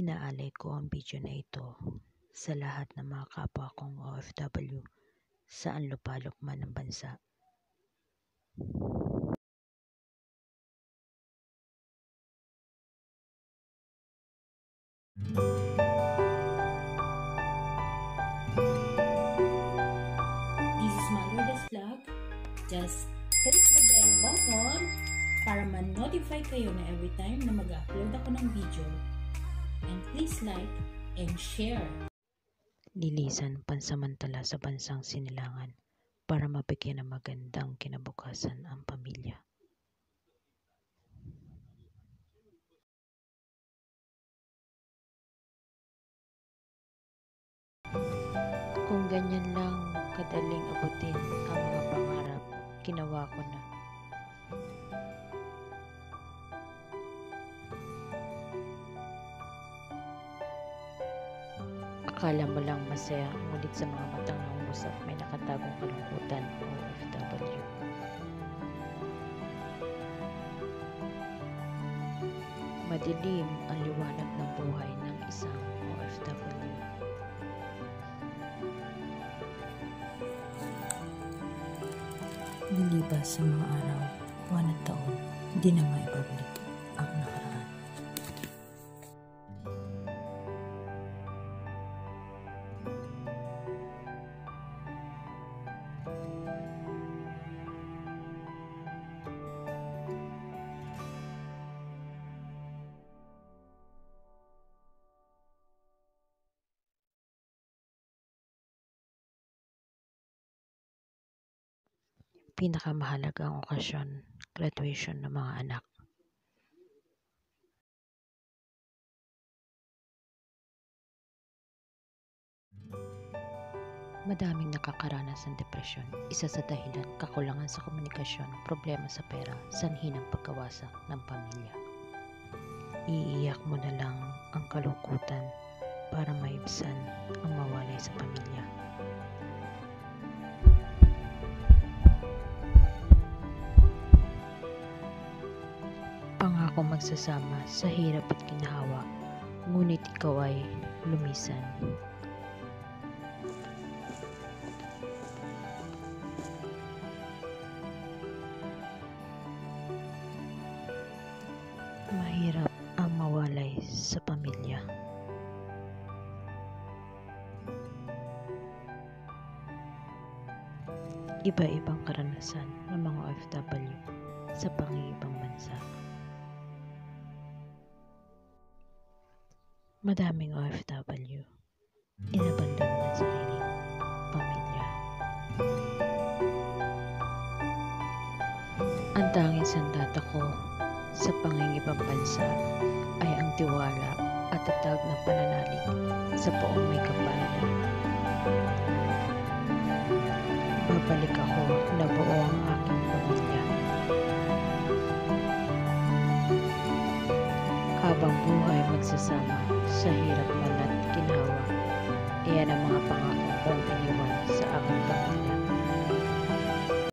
Inaalay ko ang video na ito sa lahat ng mga kapwa kong OFW saan lupalop man ang bansa. This is Malorda's Vlog. Just click the bell button para ma-notify kayo na every time na mag-upload ako ng video. And please like and share. Lilisan pansamantala sa bansang sinilangan para mabigyan ng magandang kinabukasan ang pamilya. Kung ganyan lang kadaling abutin ang mga pangarap, ginawa ko na. Akala mo lang masaya, ngunit sa mga matang nangungusap may nakatagong kalungkutan o OFW. Madilim ang liwanag ng buhay ng isang OFW. Lilipas sa mga araw, buwan at taon, hindi na maibabalik ang nakaraan. Pinakamahalagang okasyon, graduation ng mga anak. Madaming nakakaranas ng depresyon. Isa sa dahilan, kakulangan sa komunikasyon, problema sa pera, sanhi ng pagkawasak ng pamilya. Iiyak mo na lang ang kalungkutan para maibsan ang mawalay sa pamilya. Pangako magsasama sa hirap at ginahawa, ngunit ikaw ay lumisan. Mahirap ang mawalay sa pamilya. Iba-ibang karanasan ng mga OFW sa pangibang bansa. Madaming OFW inabandon ng sariling pamilya. Ang tanging sandata ko sa pangingibang bansa ay ang tiwala at tatag na pananalig sa poong may kapalaran. Babalik ako na buo ang aking pamilya. Habang buhay magsasama sa hirap man at ginawa, iyan ang